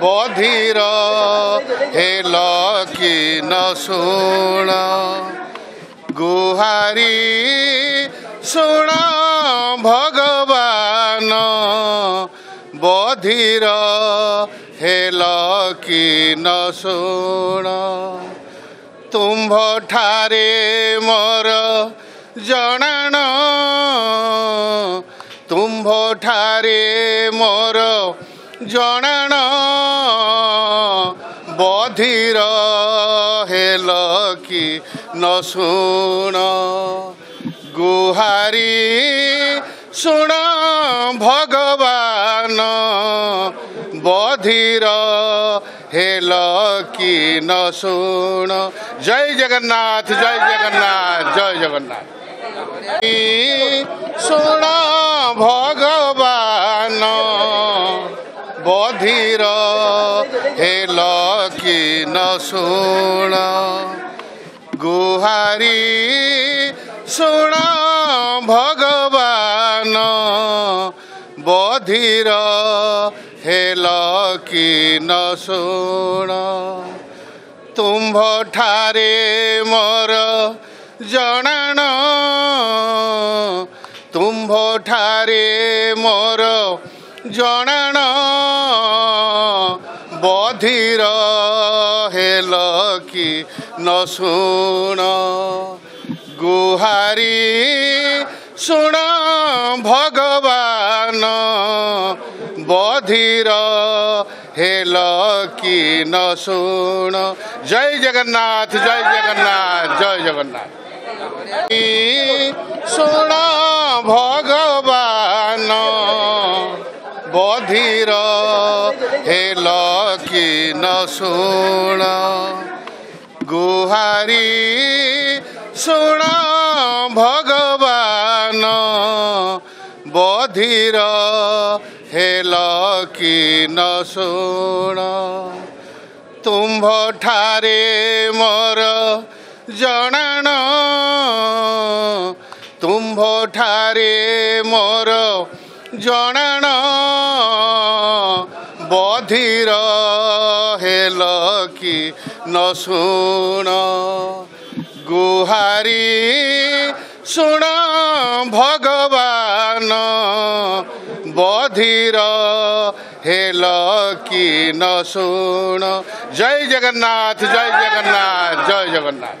ବଧିର ହେଲ କି ନ ଶୁଣ ଗୁହାରି ଶୁଣ ଭଗବାନ ବଧିର ହେଲ କି ନ ଶୁଣ ତୁମ୍ଭ ଠାରେ ମୋର ଜଣାଣ ତୁମ୍ଭ ଠାରେ ମୋର ଜଣାଣ ବଧିର ହେଲ କି ନ ଶୁଣ ଗୁହାରି ଶୁଣ ଭଗବାନ ବଧିର ହେଲ କି ନ ଶୁଣ ଜୟ ଜଗନ୍ନାଥ ଜୟ ଜଗନ୍ନାଥ ଜୟ ଜଗନ୍ନାଥ ଶୁଣ ଭଗବାନ ବଧିର ହେଲ କି ନ ଶୁଣ ଗୁହାରି ଶୁଣ ଭଗବାନ ବଧିର ହେଲ କି ନ ଶୁଣ ତୁମ୍ଭ ଠାରେ ମୋର ଜଣାଣ ତୁମ୍ଭ ଠାରେ ମୋର ଜଣାଣ ବଧିର ହେଲ କି ନ ଶୁଣ ଗୁହାରି ଶୁଣ ଭଗବାନ ବଧିର ହେଲ କି ନ ଶୁଣ ଜୟ ଜଗନ୍ନାଥ ଜୟ ଜଗନ୍ନାଥ ଜୟ ଜଗନ୍ନାଥ ଶୁଣ ଭଗବାନ ବଧିର ହେଲ କି ନ ଶୁଣ ଗୁହାରି ଶୁଣ ଭଗବାନ ବଧିର ହେଲ କି ନ ଶୁଣ ତୁମ୍ଭ ଠାରେ ମୋର ଜଣାଣ ତୁମ୍ଭ ଠାରେ ମୋର জনন বধির হেল কি নশুণ গুহারি শুণ ভগবান। বধির হেল কি নশুণ জয় জগন্নাথ জয় জগন্নাথ জয় জগন্নাথ।